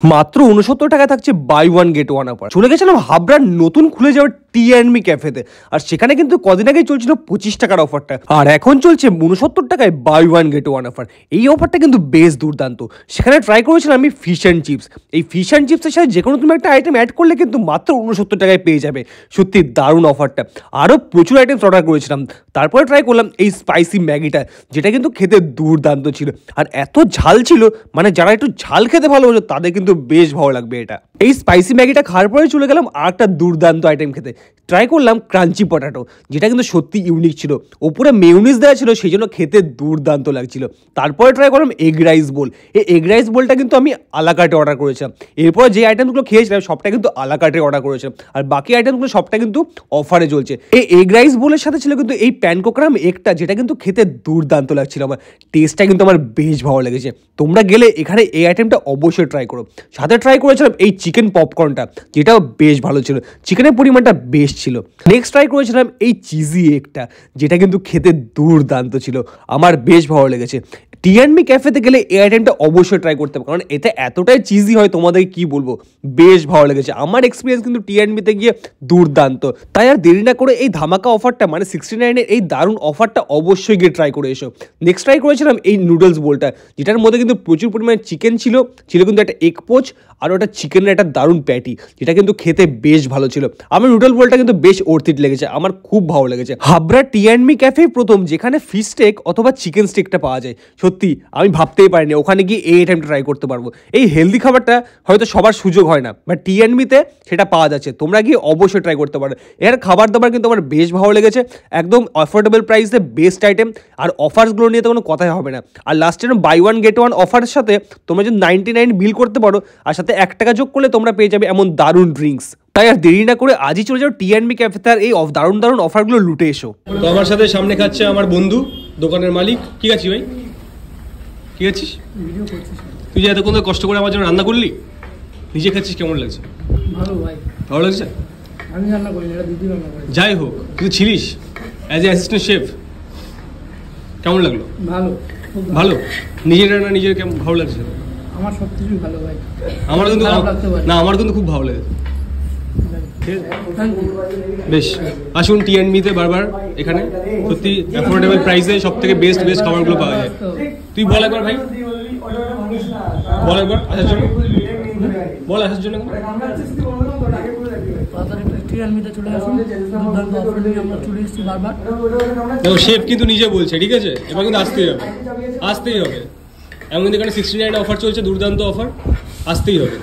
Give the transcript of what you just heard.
মাত্র উনসত্তর টাকা থাকছে buy one get one offer চলে গেছিলাম হাবড়ার নতুন খুলে যাওয়ার টি অ্যান্ড মি ক্যাফেতে আর সেখানে কিন্তু কদিন আগেই চলছিল পঁচিশ টাকার অফারটা আর এখন চলছে উনসত্তর টাকায় buy one get one offer এই অফারটা কিন্তু বেশ দুর্দান্ত। সেখানে ট্রাই করেছিলাম আমি ফিশ অ্যান্ড চিপস এই ফিশ অ্যান্ড চিপসের সাথে যে কোনো তুমি একটা আইটেম অ্যাড করলে কিন্তু মাত্র উনসত্তর টাকায় পেয়ে যাবে। সত্যি দারুণ অফারটা আরও প্রচুর আইটেমস অর্ডার করেছিলাম। তারপরে ট্রাই করলাম এই স্পাইসি ম্যাগিটা, যেটা কিন্তু খেতে দুর্দান্ত ছিল। আর এত ঝাল ছিল মানে যারা একটু ঝাল খেতে ভালোবাসো, তাদের কিন্তু বেশ ভালো লাগবে এটা। এই স্পাইসি ম্যাগিটা খাওয়ার পরে চলে গেলাম আর একটা দুর্দান্ত আইটেম খেতে। ট্রাই করলাম ক্রাঞ্চি পটাটো যেটা কিন্তু সত্যি ইউনিক ছিল। ওপরে মেউনিস দেওয়া ছিল, সেই জন্য খেতে দুর্দান্ত লাগছিল। তারপরে ট্রাই করলাম এগ রাইস বোল এই এগ রাইস বোলটা কিন্তু আমি আলাকাটে অর্ডার করেছিলাম। এরপর যে আইটেমগুলো খেয়েছিলাম, সবটা কিন্তু আলাকাটে অর্ডার করেছিলাম। আর বাকি আইটেমগুলো সবটা কিন্তু অফারে চলছে। এই এগ রাইস বোলের সাথে ছিল কিন্তু এই প্যানকোকরাম এগটা যেটা কিন্তু খেতে দুর্দান্ত লাগছিল আমার। টেস্টটা কিন্তু আমার বেশ ভালো লেগেছে। তোমরা গেলে এখানে এই আইটেমটা অবশ্যই ট্রাই করো। সাথে ট্রাই করেছিলাম এই চিকেন পপকর্নটা যেটাও বেশ ভালো ছিল। চিকেনের পরিমাণটা বেশ ছিল। নেক্সট ট্রাই করেছিলাম এই চিজি এগটা যেটা কিন্তু খেতে দুর্দান্ত ছিল। আমার বেশ ভালো লেগেছে। টিএনবি ক্যাফেতে গেলে এই আইটেমটা অবশ্যই ট্রাই করতে হবে, কারণ এতে এতটাই চিজি হয় তোমাদের কি বলব? বেশ ভালো লেগেছে। আমার এক্সপিরিয়েন্স কিন্তু টিএনবিতে গিয়ে দুর্দান্ত। তাই আর দেরি না করে এই ধামাকা অফারটা মানে সিক্সটি নাইনের এই দারুণ অফারটা অবশ্যই গিয়ে ট্রাই করে এসো। নেক্সট ট্রাই করেছিলাম এই নুডলস বোলটা যেটার মধ্যে কিন্তু প্রচুর পরিমাণে চিকেন ছিল। ছিল কিন্তু একটা এগ পোচ আর ওটা চিকেনের একটা দারুণ প্যাটি যেটা কিন্তু খেতে বেশ ভালো ছিল। আমার নুডল বোলটা কিন্তু বেশ অর্থিত লেগেছে, আমার খুব ভালো লেগেছে। হাবড়া টিএনমি ক্যাফে প্রথম, যেখানে ফিশ স্টেক অথবা চিকেন স্টেকটা পাওয়া যায়। সত্যি, আমি ভাবতেই পারিনি, ওখানে গিয়ে এই আইটেমটা ট্রাই করতে পারব। এই হেলদি খাবারটা হয়তো সবার সুযোগ হয় না বাট টিএনবিতে সেটা পাওয়া যাচ্ছে। তোমরা গিয়ে অবশ্যই ট্রাই করতে পারো। এর খাবার দাবার কিন্তু আমার বেশ ভালো লেগেছে, একদম অ্যাফোর্ডেবল প্রাইসে বেস্ট আইটেম আর অফার্সগুলো নিয়ে তো কোনো কথাই হবে না। আর লাস্টের বাই ওয়ান গেট ওয়ান অফারের সাথে তোমরা যদি নাইনটি নাইন বিল করতে পারো, আর সাথে এক টাকা যোগ করলে তোমরা পেয়ে যাবে এমন দারুণ ড্রিঙ্কস তাই আর দেরি না করে আজই চলে যাও টিএনবি ক্যাফে তার এই দারুণ দারুণ অফারগুলো লুটে এসো। তো আমার সাথে সামনে খাচ্ছে আমার বন্ধু দোকানের মালিক। কি আছিস ভাই? কি আছিস তুই যে এতক্ষণ কষ্ট করে আমার জন্য রান্না করলি নিজে খাচ্ছিস কেমন লাগছে? ভালো ভাই। ভালো লাগছে? আমি রান্না করি এটা দিদি রান্না করে যাই হোক তুই ছিলিস অ্যাজ এ অ্যাসিস্ট্যান্ট শেফ কেমন লাগল? ভালো। ভালো? নিজের রান্না নিজের কেমন ভালো লাগছে? আমার সব ভালো ভাই। আমার কিন্তু। না আমার কিন্তু খুব ভালো লাগে। বেশ আসুন টি এন্ড মিতে বারবার এখানে। সত্যি অ্যাফোর্ডেবল প্রাইসে সব থেকে বেস্ট বেস্ট খাবারগুলো পাওয়া যায়। তুই বল একবার ভাই। বল একবার আসার জন্য। বল আসার জন্য শেফ কিন্তু নিজে বলছে ঠিক আছে? এবার কিন্তু আসতেই হবে। আসতেই হবে। এমন এখানে সিক্সটি নাইন অফার চলছে দুর্দান্ত অফার আসতেই হবে।